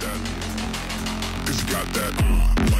that. Cause you got that,